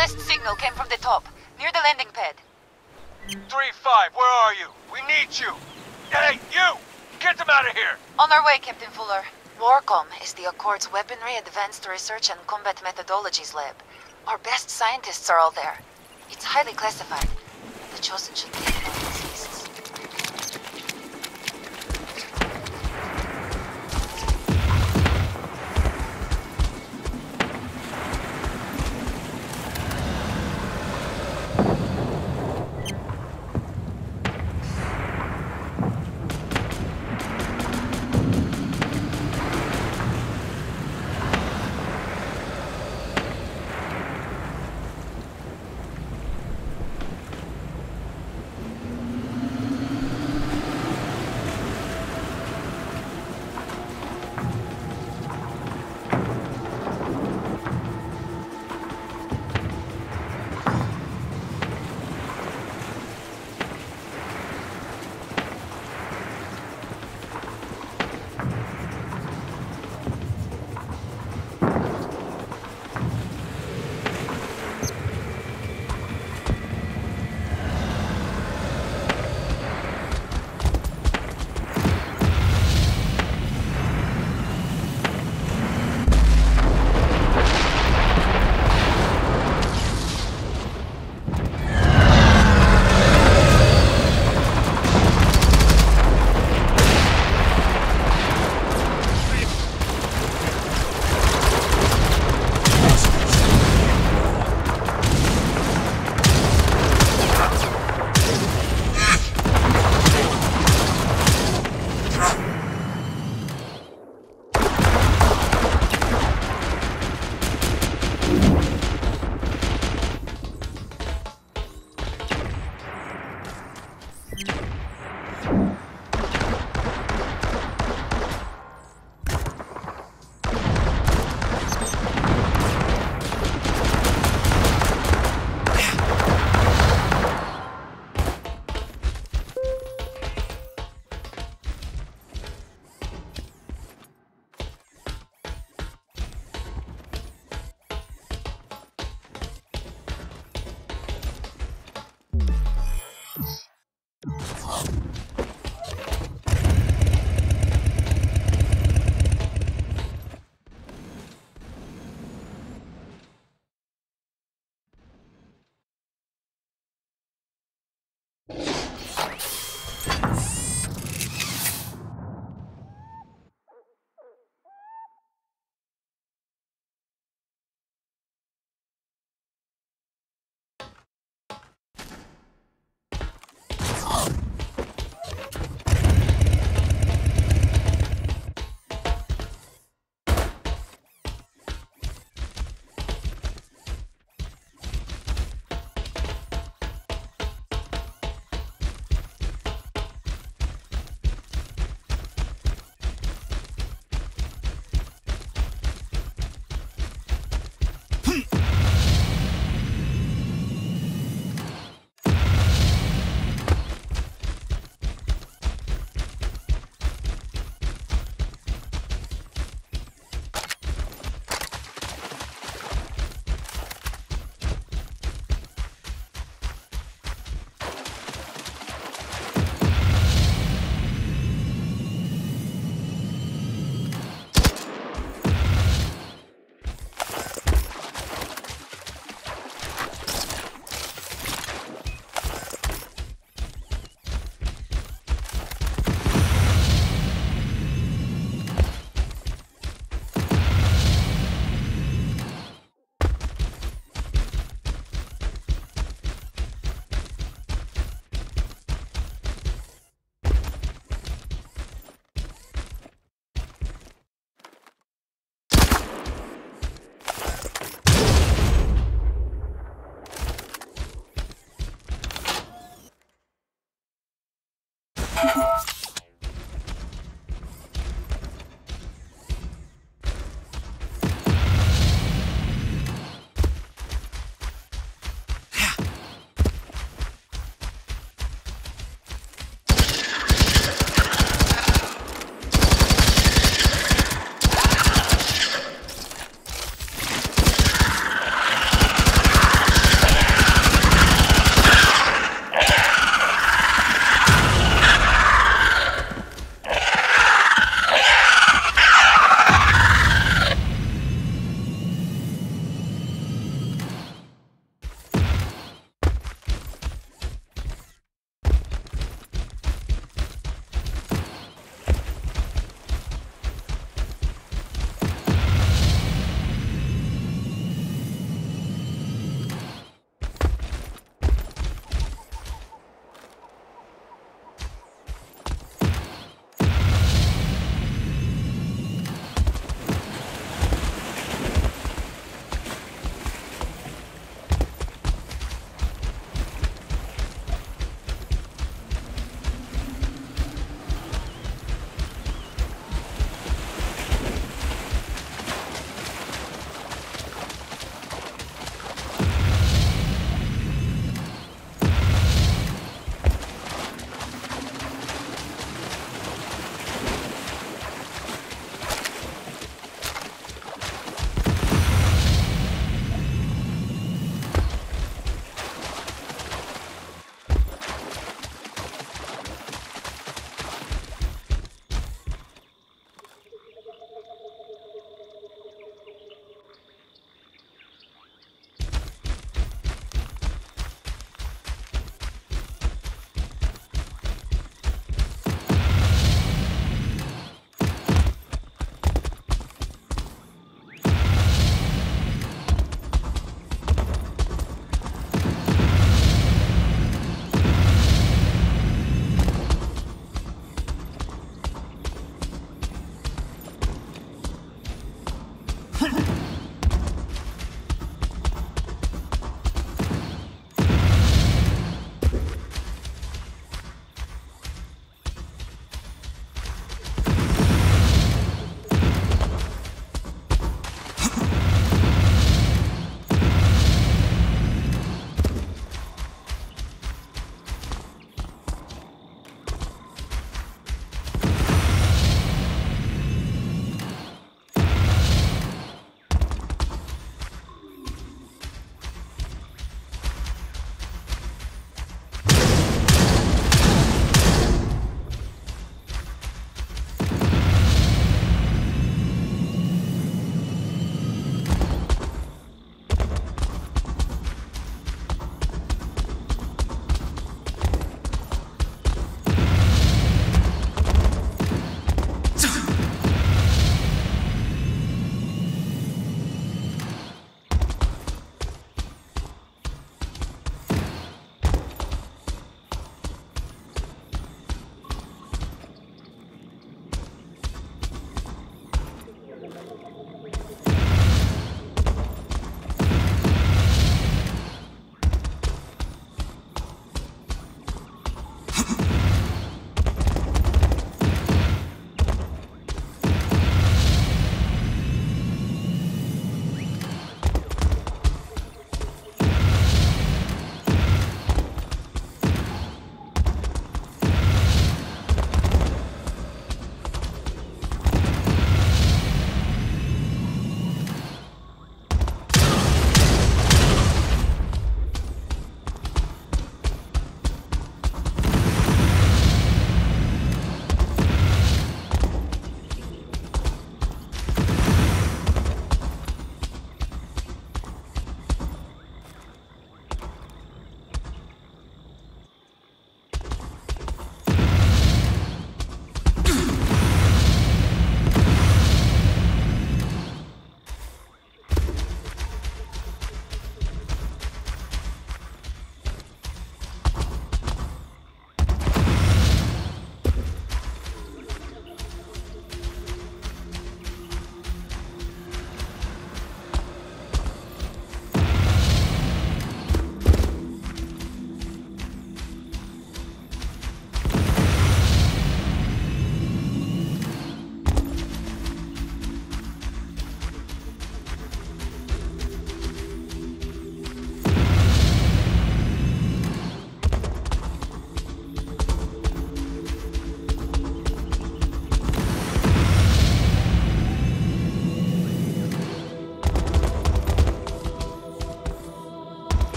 last signal came from the top, near the landing pad. 3-5, where are you? We need you! Hey, you! Get them out of here! On our way, Captain Fuller. Warcom is the Accord's Weaponry Advanced Research and Combat Methodologies Lab. Our best scientists are all there. It's highly classified. The Chosen should be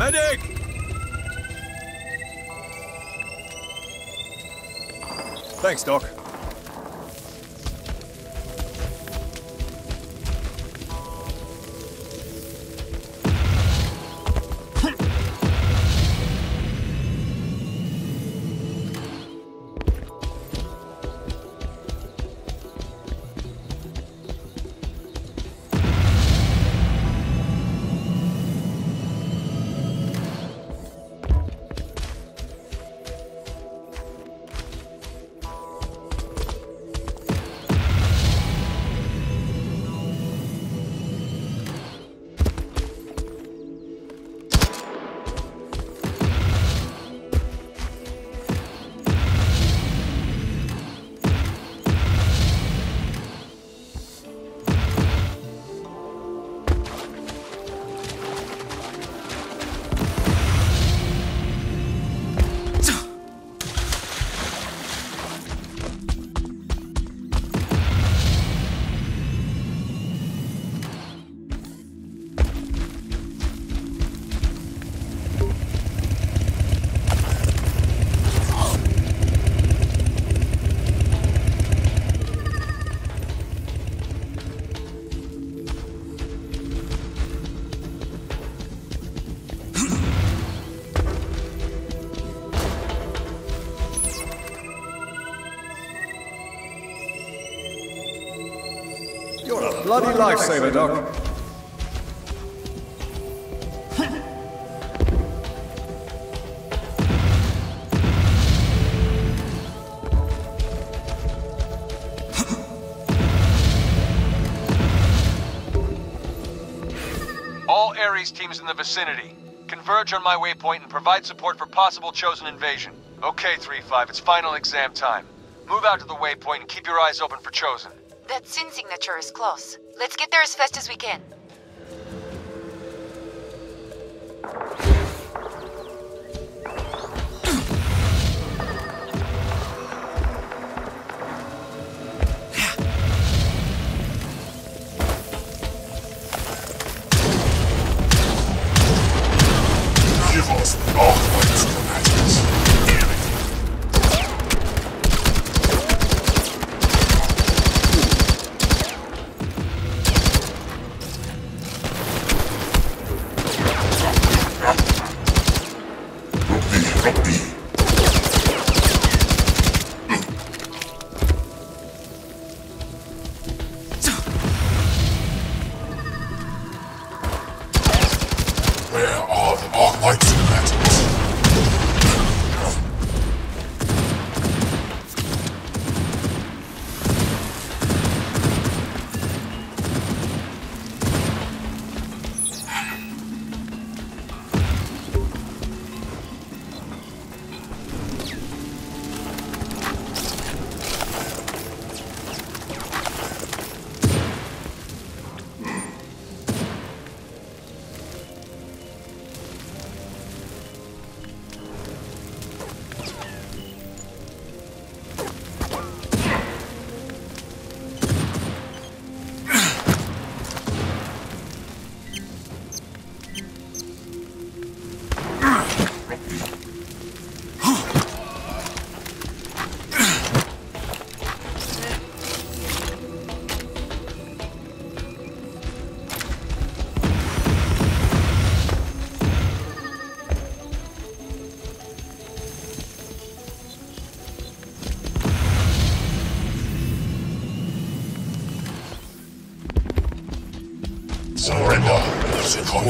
Medic! Thanks, Doc. Bloody lifesaver, Doc. All Ares teams in the vicinity. Converge on my waypoint and provide support for possible chosen invasion. Okay, 3-5, it's final exam time. Move out to the waypoint and keep your eyes open for chosen. That sin signature is close. Let's get there as fast as we can.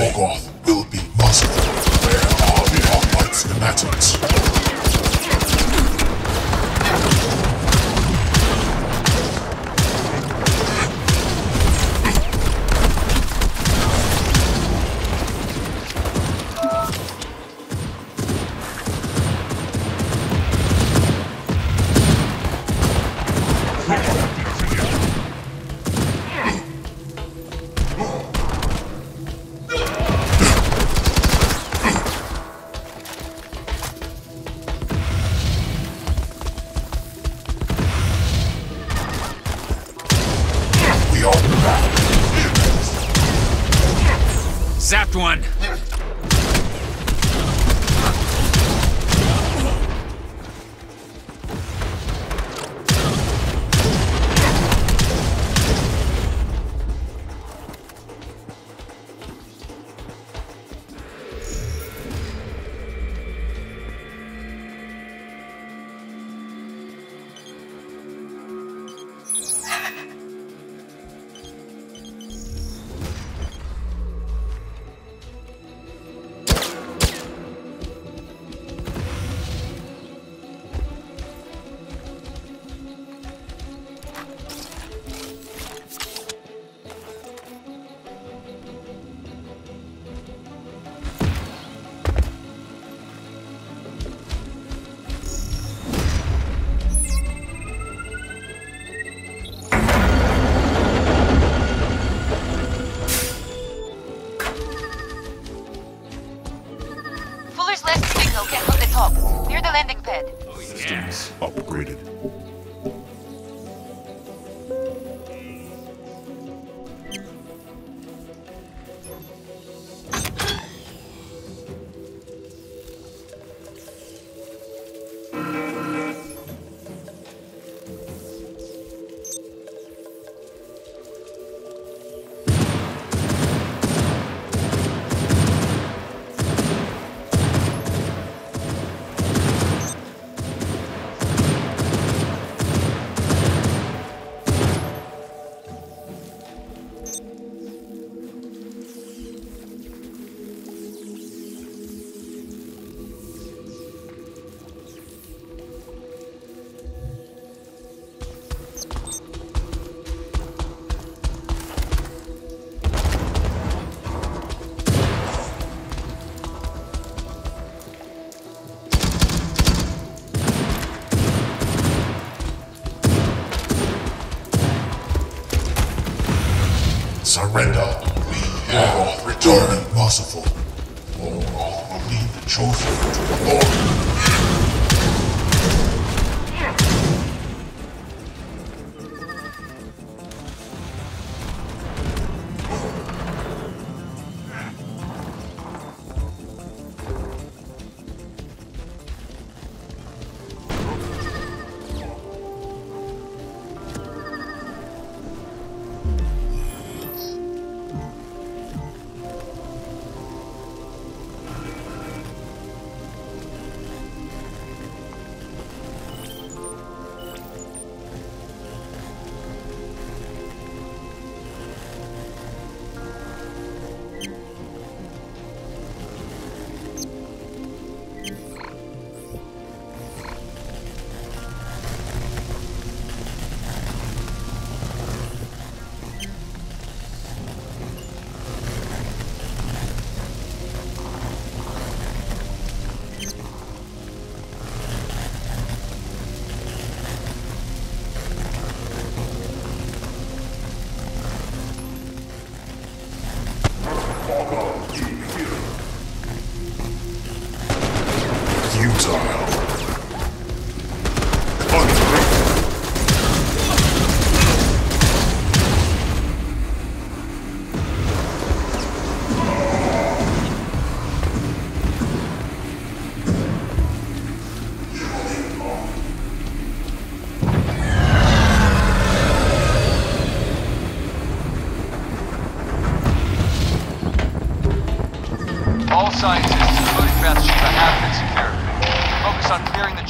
Chosen Morgoth Surrender. We are returning merciful. Morgoth will lead the chosen to the glory.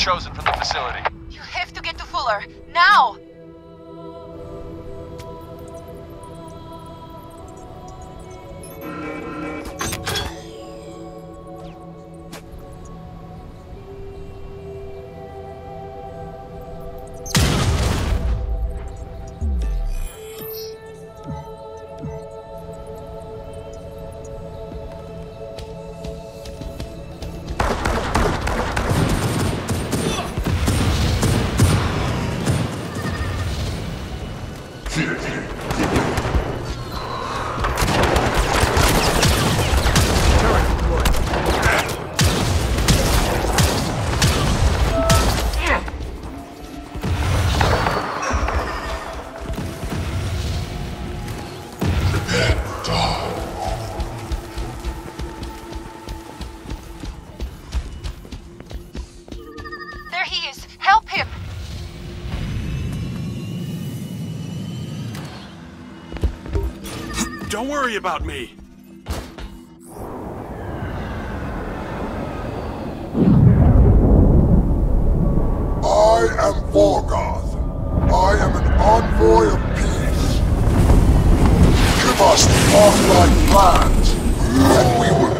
Chosen from the facility. You have to get to Fuller, now! Don't worry about me. I am Vorgoth. I am an envoy of peace. Give us the Arclight plans, and we will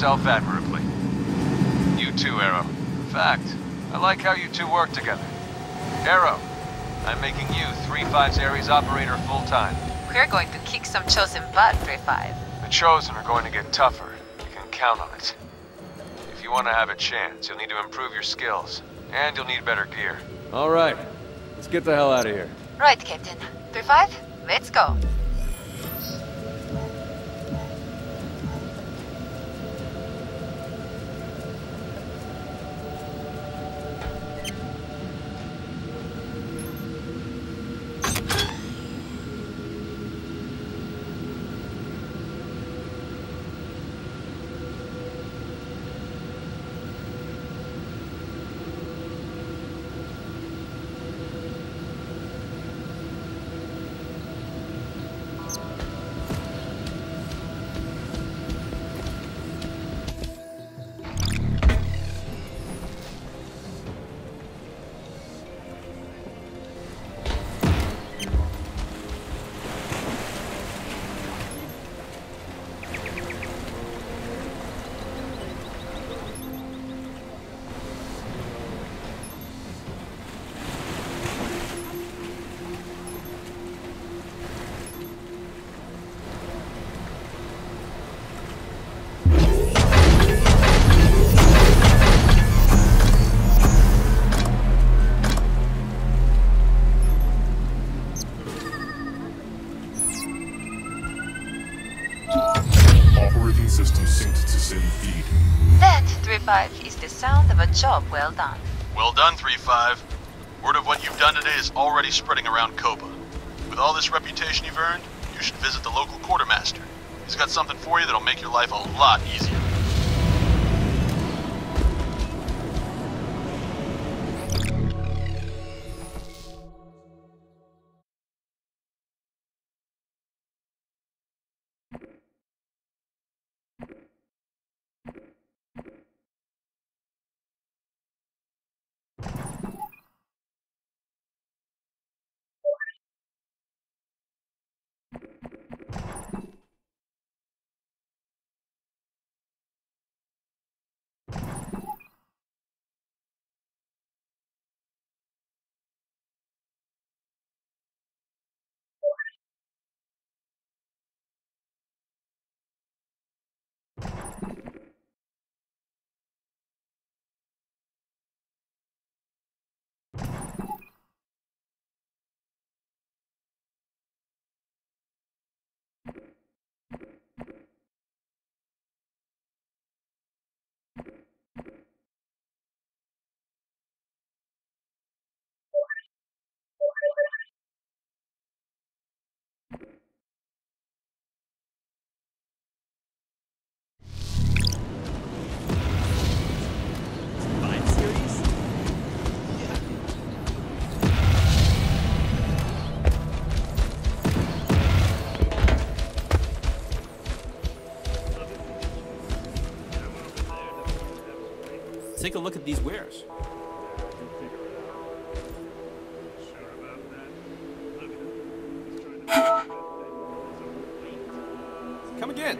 yourself admirably. You too, Aero. In fact, I like how you two work together. Aero, I'm making you 3-5's Ares operator full-time. We're going to kick some chosen butt, 3-5. The Chosen are going to get tougher. You can count on it. If you want to have a chance, you'll need to improve your skills. And you'll need better gear. All right. Let's get the hell out of here. Right, Captain. 3-5, let's go. That, 3-5, is the sound of a job well done. Well done, 3-5. Word of what you've done today is already spreading around Koba. With all this reputation you've earned, you should visit the local quartermaster. He's got something for you that'll make your life a lot easier. Take a look at these wares. Come again.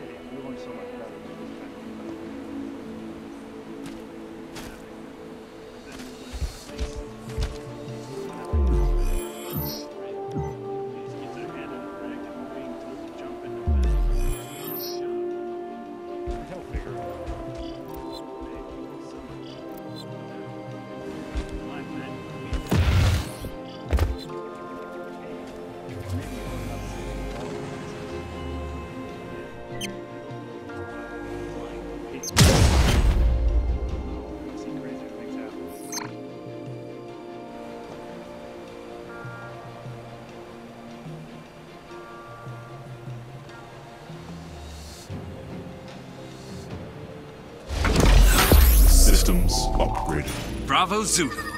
Bravo Zulu.